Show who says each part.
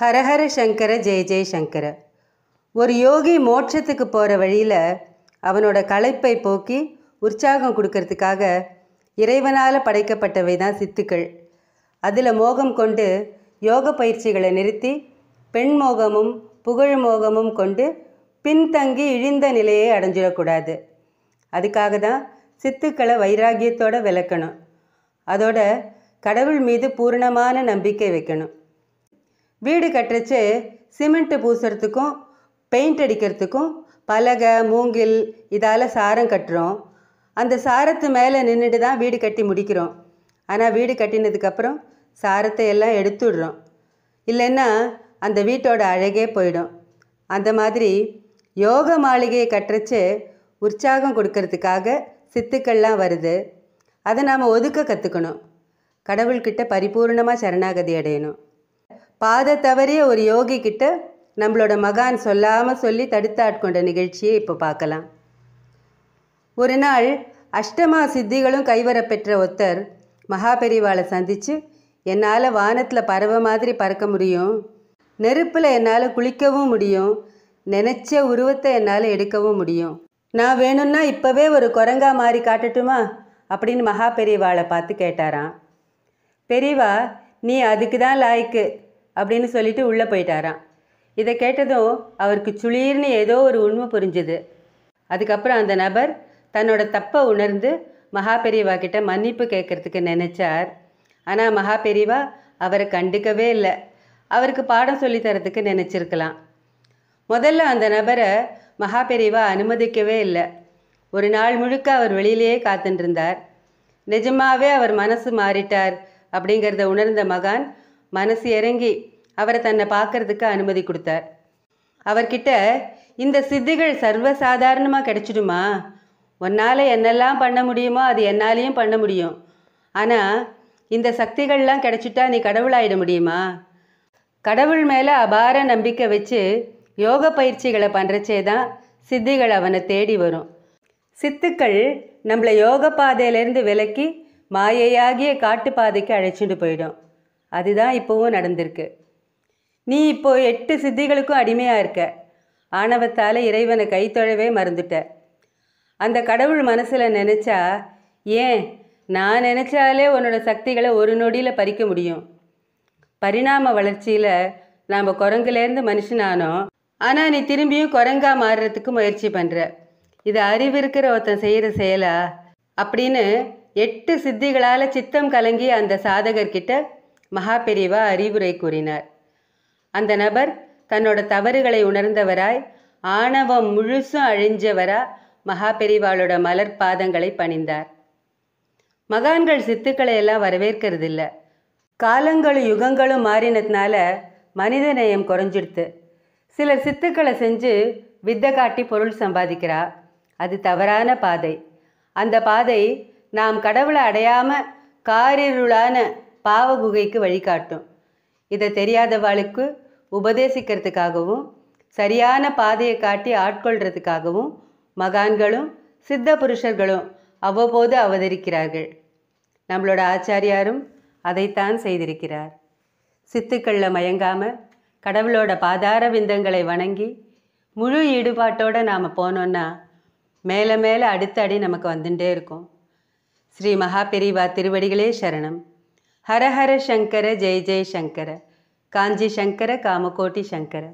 Speaker 1: ஹரஹர சங்கர ஜெய ஜெய சங்கர. ஒரு யோகி மோட்சத்துக்கு போகிற வழியில் அவனோட களைப்பை போக்கி உற்சாகம் கொடுக்கறதுக்காக இறைவனால் படைக்கப்பட்டவை தான் சித்துக்கள். அதில் மோகம் கொண்டு யோக பயிற்சிகளை நிறுத்தி பெண் மோகமும் புகழ் மோகமும் கொண்டு பின்தங்கி இழிந்த நிலையை அடைஞ்சிடக்கூடாது. அதுக்காக தான் சித்துக்களை வைராகியத்தோட விளக்கணும். அதோட கடவுள் மீது பூரணமான நம்பிக்கை வைக்கணும். வீடு கட்டுறச்சு சிமெண்ட் பூசுறதுக்கும் பெயிண்ட் அடிக்கிறதுக்கும் பலகை மூங்கில் இதால் சாரம் கட்டுறோம். அந்த சாரத்து மேலே நின்றுட்டு தான் வீடு கட்டி முடிக்கிறோம். ஆனால் வீடு கட்டினதுக்கப்புறம் சாரத்தை எல்லாம் எடுத்துடுறோம். இல்லைன்னா அந்த வீட்டோட அழகே போயிடும். அந்த மாதிரி யோக மாளிகையை கட்டுறச்சு உற்சாகம் கொடுக்கறதுக்காக சித்துக்கள்லாம் வருது. அதை நாம் ஒதுக்க கற்றுக்கணும் கடவுள்கிட்ட பரிபூர்ணமாக சரணாகதி அடையணும். பாதை தவறிய ஒரு யோகி கிட்ட நம்மளோட மகான் சொல்லாமல் சொல்லி தடுத்தாட்கொண்ட நிகழ்ச்சியை இப்போ பார்க்கலாம். ஒரு நாள் அஷ்டமா சித்திகளும் கைவரப்பெற்ற ஒருத்தர் மகாபெரிவாளை சந்தித்து என்னால் வானத்தில் பறவை மாதிரி பறக்க முடியும்? நெருப்பில் என்னால் குளிக்கவும் முடியும்? நினச்ச உருவத்தை என்னால் எடுக்கவும் முடியும்? நான் வேணும்னா இப்போவே ஒரு குரங்கா மாறி காட்டட்டுமா? அப்படின்னு மகா பெரியவாளை பார்த்து கேட்டாராம். பெரியவா நீ அதுக்கு தான் லாய்க்கு. அப்படின்னு சொல்லிட்டு உள்ளே போயிட்டாராம். இதை கேட்டதும் அவருக்கு சுளீர்னு ஏதோ ஒரு உண்மை புரிஞ்சுது. அதுக்கப்புறம் அந்த நபர் தன்னோட தப்பை உணர்ந்து மகா பெரியவா கிட்ட மன்னிப்பு கேட்கறதுக்கு நினைச்சார். ஆனால் மகா பெரியவா அவரை கண்டுக்கவே இல்லை. அவருக்கு பாடம் சொல்லித் தரத்துக்கு நினச்சிருக்கலாம். முதல்ல அந்த நபரை மகா பெரியவா அனுமதிக்கவே இல்லை. ஒரு நாள் முழுக்க அவர் வெளியிலேயே காத்துட்டு இருந்தார். நிஜமாவே அவர் மனசு மாறிட்டார் அப்படிங்கிறத உணர்ந்த மகான் மனசு இறங்கி அவரை தன்னை பார்க்கறதுக்கு அனுமதி கொடுத்தார். அவர்கிட்ட இந்த சித்திகள் சர்வசாதாரணமாக கிடைச்சிடுமா? உன்னால் என்னெல்லாம் பண்ண முடியுமோ அது என்னாலேயும் பண்ண முடியும். ஆனால் இந்த சக்திகள்லாம் கிடைச்சிட்டா நீ கடவுளாயிட முடியுமா கடவுள் மேலே அபார நம்பிக்கை வச்சு யோக பயிற்சிகளை பண்ணுறச்சே தான் சித்திகள் அவனை தேடி வரும். சித்துக்கள் நம்மளை யோக பாதையிலேருந்து விலக்கி மாயையாகிய காட்டுப்பாதைக்கு அழைச்சிட்டு போயிடும். அதுதான் இப்போவும் நடந்திருக்கு. நீ இப்போ எட்டு சித்திகளுக்கும் அடிமையாக இருக்க. ஆணவத்தால் இறைவனை கைத்தொழவே மறந்துட்ட. அந்த கடவுள் மனசில் நினச்சா ஏன் நான் நினச்சாலே உன்னோட சக்திகளை ஒரு நொடியில் பறிக்க முடியும். பரிணாம வளர்ச்சியில் நாம் குரங்குலேருந்து மனுஷனானோம். ஆனால் நீ திரும்பியும் குரங்கா மாறுறதுக்கு முயற்சி பண்ணுற இது அறிவு இருக்கிற ஒருத்தன் செய்கிற செயலா? அப்படின்னு எட்டு சித்திகளால் சித்தம் கலங்கி அந்த சாதகர்கிட்ட மகா அறிவுரை கூறினார். அந்த நபர் தன்னோட தவறுகளை உணர்ந்தவராய் ஆணவம் முழுசும் அழிஞ்சவரா மகா பெரிவாளோட மலர் பாதங்களை பணிந்தார். மகான்கள் சித்துக்களை எல்லாம் வரவேற்கிறது இல்லை காலங்களும் யுகங்களும் மாறினதுனால மனித நேயம் குறைஞ்சிடுத்து. சிலர் சித்துக்களை செஞ்சு வித்தை காட்டி பொருள் சம்பாதிக்கிறா. அது தவறான பாதை. அந்த பாதை நாம் கடவுளை அடையாம காரிருளான பாவ குகைக்கு வழிகாட்டும். இதை தெரியாதவாளுக்கு உபதேசிக்கிறதுக்காகவும் சரியான பாதையை காட்டி ஆட்கொள்றதுக்காகவும் மகான்களும் சித்த புருஷர்களும் அவ்வப்போது அவதரிக்கிறார்கள். நம்மளோட ஆச்சாரியாரும் அதைத்தான் செய்திருக்கிறார். சித்துக்களில் மயங்காமல் கடவுளோட பாதார விந்தங்களை வணங்கி முழு ஈடுபாட்டோடு நாம் போனோன்னா மேலே மேலே அடுத்த அடி நமக்கு வந்துட்டே இருக்கும். ஸ்ரீ மகா பெரிவா திருவடிகளே சரணம். ஹரஹர சங்கர ஜெய ஜெய சங்கர. காஞ்சி சங்கர காமகோட்டி சங்கர.